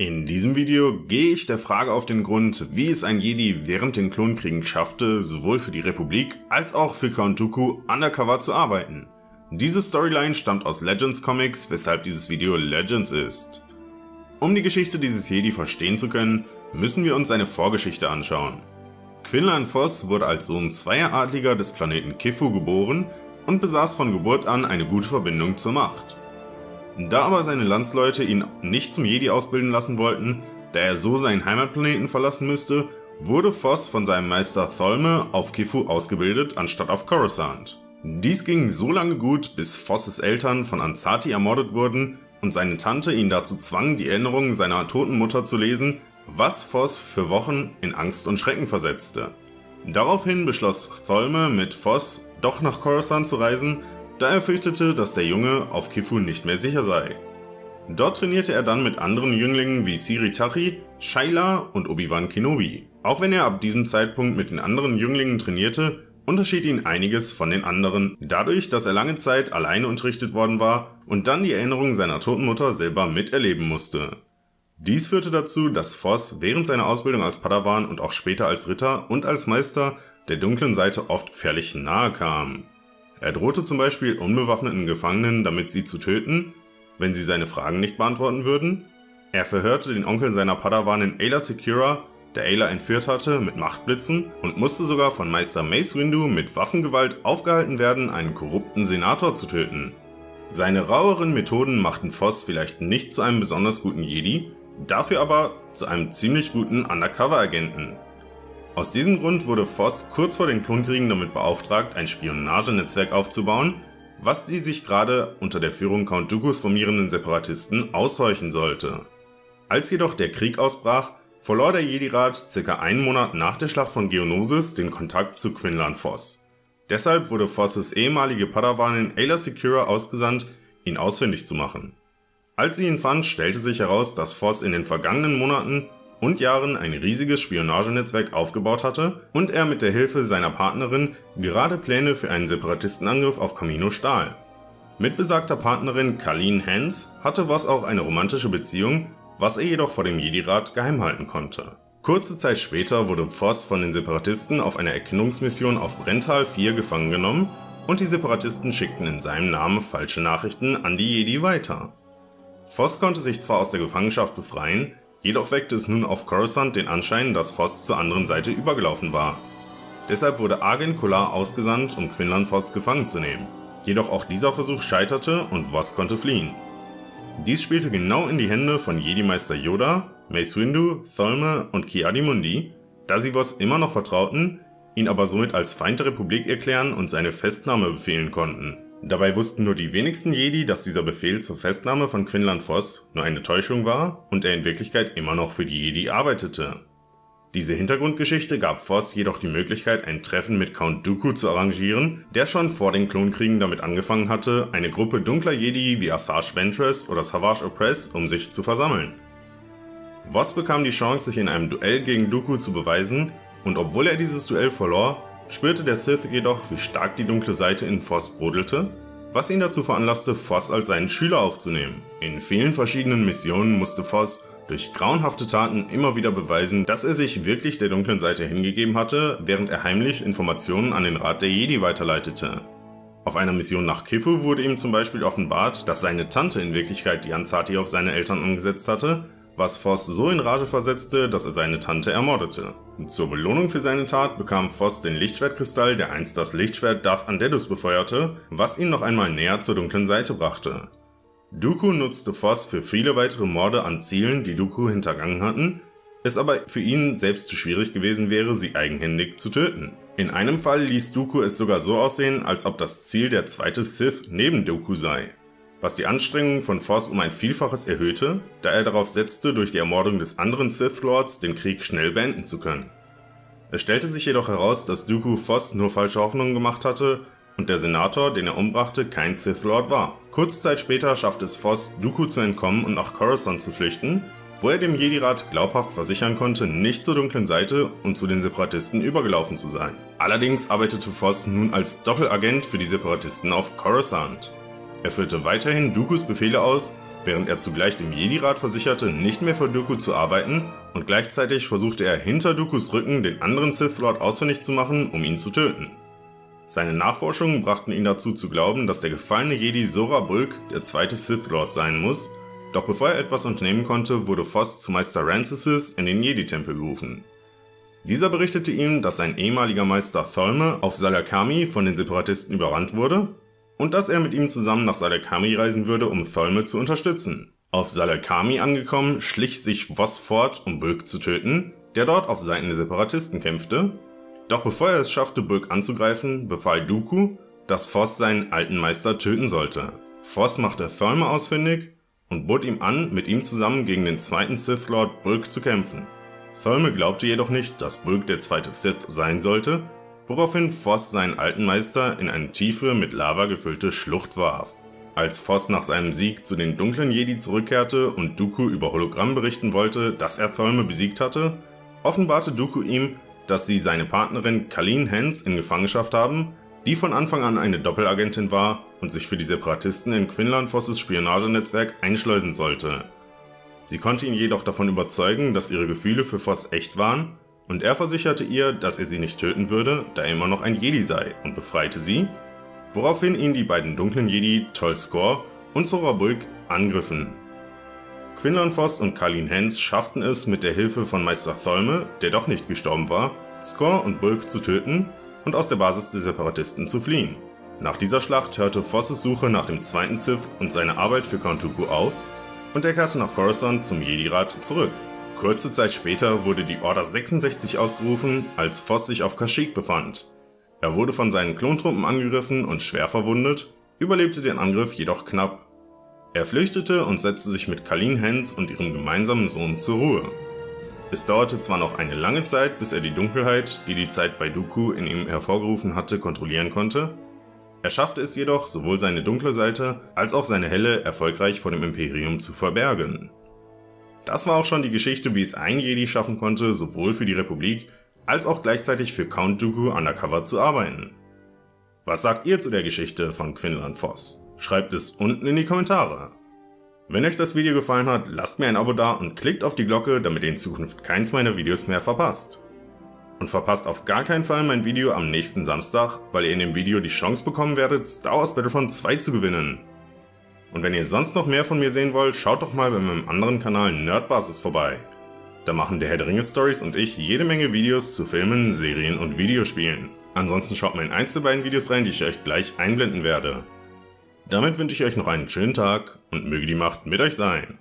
In diesem Video gehe ich der Frage auf den Grund, wie es ein Jedi während den Klonkriegen schaffte, sowohl für die Republik als auch für Count Dooku undercover zu arbeiten. Diese Storyline stammt aus Legends Comics, weshalb dieses Video Legends ist. Um die Geschichte dieses Jedi verstehen zu können, müssen wir uns seine Vorgeschichte anschauen. Quinlan Voss wurde als Sohn zweier Adliger des Planeten Kifu geboren und besaß von Geburt an eine gute Verbindung zur Macht. Da aber seine Landsleute ihn nicht zum Jedi ausbilden lassen wollten, da er so seinen Heimatplaneten verlassen müsste, wurde Voss von seinem Meister Tholme auf Kifu ausgebildet, anstatt auf Coruscant. Dies ging so lange gut, bis Vosses Eltern von Ansati ermordet wurden und seine Tante ihn dazu zwang, die Erinnerungen seiner toten Mutter zu lesen, was Voss für Wochen in Angst und Schrecken versetzte. Daraufhin beschloss Tholme mit Voss doch nach Coruscant zu reisen da er fürchtete, dass der Junge auf Kifu nicht mehr sicher sei. Dort trainierte er dann mit anderen Jünglingen wie Siri Tachi, Shaila und Obi-Wan Kenobi. Auch wenn er ab diesem Zeitpunkt mit den anderen Jünglingen trainierte, unterschied ihn einiges von den anderen, dadurch, dass er lange Zeit alleine unterrichtet worden war und dann die Erinnerung seiner toten Mutter selber miterleben musste. Dies führte dazu, dass Voss während seiner Ausbildung als Padawan und auch später als Ritter und als Meister der dunklen Seite oft gefährlich nahe kam. Er drohte zum Beispiel unbewaffneten Gefangenen damit sie zu töten, wenn sie seine Fragen nicht beantworten würden. Er verhörte den Onkel seiner Padawanin Ayla Secura, der Ayla entführt hatte, mit Machtblitzen und musste sogar von Meister Mace Windu mit Waffengewalt aufgehalten werden, einen korrupten Senator zu töten. Seine raueren Methoden machten Voss vielleicht nicht zu einem besonders guten Jedi, dafür aber zu einem ziemlich guten Undercover-Agenten. Aus diesem Grund wurde Voss kurz vor den Klonkriegen damit beauftragt, ein Spionagenetzwerk aufzubauen, was die sich gerade unter der Führung Count Dookus formierenden Separatisten aushorchen sollte. Als jedoch der Krieg ausbrach, verlor der Jedi-Rat ca. einen Monat nach der Schlacht von Geonosis den Kontakt zu Quinlan Voss. Deshalb wurde Vosses ehemalige Padawanin Ayla Secura ausgesandt, ihn ausfindig zu machen. Als sie ihn fand, stellte sich heraus, dass Voss in den vergangenen Monaten und Jahren ein riesiges Spionagenetzwerk aufgebaut hatte und er mit der Hilfe seiner Partnerin gerade Pläne für einen Separatistenangriff auf Camino stahl. Mit besagter Partnerin Colleen Hans hatte Voss auch eine romantische Beziehung, was er jedoch vor dem Jedi-Rat geheim halten konnte. Kurze Zeit später wurde Voss von den Separatisten auf einer Erkennungsmission auf Brental 4 gefangen genommen und die Separatisten schickten in seinem Namen falsche Nachrichten an die Jedi weiter. Voss konnte sich zwar aus der Gefangenschaft befreien, Jedoch weckte es nun auf Coruscant den Anschein, dass Voss zur anderen Seite übergelaufen war. Deshalb wurde Argen Kolar ausgesandt, um Quinlan Voss gefangen zu nehmen. Jedoch auch dieser Versuch scheiterte und Voss konnte fliehen. Dies spielte genau in die Hände von Jedi-Meister Yoda, Mace Windu, Tholme und Ki-Adi-Mundi, da sie Voss immer noch vertrauten, ihn aber somit als Feind der Republik erklären und seine Festnahme befehlen konnten. Dabei wussten nur die wenigsten Jedi, dass dieser Befehl zur Festnahme von Quinlan Voss nur eine Täuschung war und er in Wirklichkeit immer noch für die Jedi arbeitete. Diese Hintergrundgeschichte gab Voss jedoch die Möglichkeit, ein Treffen mit Count Dooku zu arrangieren, der schon vor den Klonkriegen damit angefangen hatte, eine Gruppe dunkler Jedi wie Asajj Ventress oder Savage Opress um sich zu versammeln. Voss bekam die Chance, sich in einem Duell gegen Dooku zu beweisen, und obwohl er dieses Duell verlor, spürte der Sith jedoch, wie stark die dunkle Seite in Voss brodelte, was ihn dazu veranlasste, Voss als seinen Schüler aufzunehmen. In vielen verschiedenen Missionen musste Voss durch grauenhafte Taten immer wieder beweisen, dass er sich wirklich der dunklen Seite hingegeben hatte, während er heimlich Informationen an den Rat der Jedi weiterleitete. Auf einer Mission nach Kifu wurde ihm zum Beispiel offenbart, dass seine Tante in Wirklichkeit die Ansati auf seine Eltern angesetzt hatte was Voss so in Rage versetzte, dass er seine Tante ermordete. Zur Belohnung für seine Tat bekam Voss den Lichtschwertkristall, der einst das Lichtschwert Darth Andedus befeuerte, was ihn noch einmal näher zur dunklen Seite brachte. Dooku nutzte Voss für viele weitere Morde an Zielen, die Dooku hintergangen hatten, es aber für ihn selbst zu schwierig gewesen wäre, sie eigenhändig zu töten. In einem Fall ließ Dooku es sogar so aussehen, als ob das Ziel der zweite Sith neben Dooku sei was die Anstrengungen von Voss um ein Vielfaches erhöhte, da er darauf setzte, durch die Ermordung des anderen Sith Lords den Krieg schnell beenden zu können. Es stellte sich jedoch heraus, dass Dooku Voss nur falsche Hoffnungen gemacht hatte und der Senator, den er umbrachte, kein Sith Lord war. Kurze Zeit später schaffte es Voss, Dooku zu entkommen und nach Coruscant zu flüchten, wo er dem Jedi-Rat glaubhaft versichern konnte, nicht zur dunklen Seite und zu den Separatisten übergelaufen zu sein. Allerdings arbeitete Voss nun als Doppelagent für die Separatisten auf Coruscant. Er führte weiterhin Dookus Befehle aus, während er zugleich dem Jedi-Rat versicherte, nicht mehr für Dooku zu arbeiten und gleichzeitig versuchte er hinter Dookus Rücken den anderen Sith Lord ausfindig zu machen, um ihn zu töten. Seine Nachforschungen brachten ihn dazu zu glauben, dass der gefallene Jedi Sora Bulk der zweite Sith Lord sein muss, doch bevor er etwas unternehmen konnte, wurde Voss zu Meister Rancisis in den Jedi-Tempel gerufen. Dieser berichtete ihm, dass sein ehemaliger Meister Tholme auf Salakami von den Separatisten überrannt wurde und dass er mit ihm zusammen nach Salakami reisen würde, um Tholme zu unterstützen. Auf Salakami angekommen, schlich sich Voss fort, um Bulk zu töten, der dort auf Seiten der Separatisten kämpfte. Doch bevor er es schaffte, Bulk anzugreifen, befahl Dooku, dass Voss seinen alten Meister töten sollte. Voss machte Tholme ausfindig und bot ihm an, mit ihm zusammen gegen den zweiten Sith Lord Bulk zu kämpfen. Tholme glaubte jedoch nicht, dass Bulk der zweite Sith sein sollte, woraufhin Voss seinen alten Meister in eine tiefe, mit Lava gefüllte Schlucht warf. Als Voss nach seinem Sieg zu den dunklen Jedi zurückkehrte und Dooku über Hologramm berichten wollte, dass er Tholme besiegt hatte, offenbarte Dooku ihm, dass sie seine Partnerin Colleen Hens in Gefangenschaft haben, die von Anfang an eine Doppelagentin war und sich für die Separatisten in Quinlan Vosses Spionagenetzwerk einschleusen sollte. Sie konnte ihn jedoch davon überzeugen, dass ihre Gefühle für Voss echt waren, und er versicherte ihr, dass er sie nicht töten würde, da er immer noch ein Jedi sei, und befreite sie, woraufhin ihn die beiden dunklen Jedi Tol Skor und Zora Bulk angriffen. Quinlan Voss und Karlin Hens schafften es mit der Hilfe von Meister Tholme, der doch nicht gestorben war, Skor und Bulk zu töten und aus der Basis der Separatisten zu fliehen. Nach dieser Schlacht hörte Vosses Suche nach dem zweiten Sith und seine Arbeit für Count auf und er kehrte nach Coruscant zum Jedi-Rat zurück. Kurze Zeit später wurde die Order 66 ausgerufen, als Voss sich auf Kashyyyk befand. Er wurde von seinen Klontruppen angegriffen und schwer verwundet, überlebte den Angriff jedoch knapp. Er flüchtete und setzte sich mit Kalin Hens und ihrem gemeinsamen Sohn zur Ruhe. Es dauerte zwar noch eine lange Zeit, bis er die Dunkelheit, die die Zeit bei Dooku in ihm hervorgerufen hatte, kontrollieren konnte, er schaffte es jedoch, sowohl seine dunkle Seite als auch seine helle erfolgreich vor dem Imperium zu verbergen. Das war auch schon die Geschichte, wie es ein Jedi schaffen konnte, sowohl für die Republik als auch gleichzeitig für Count Dooku undercover zu arbeiten. Was sagt ihr zu der Geschichte von Quinlan Voss? Schreibt es unten in die Kommentare. Wenn euch das Video gefallen hat, lasst mir ein Abo da und klickt auf die Glocke, damit ihr in Zukunft keins meiner Videos mehr verpasst. Und verpasst auf gar keinen Fall mein Video am nächsten Samstag, weil ihr in dem Video die Chance bekommen werdet, Star Wars Battlefront 2 zu gewinnen. Und wenn ihr sonst noch mehr von mir sehen wollt, schaut doch mal bei meinem anderen Kanal Nerdbasis vorbei. Da machen der Herr der Ringe Stories und ich jede Menge Videos zu Filmen, Serien und Videospielen. Ansonsten schaut mal in eins der beiden Videos rein, die ich euch gleich einblenden werde. Damit wünsche ich euch noch einen schönen Tag und möge die Macht mit euch sein.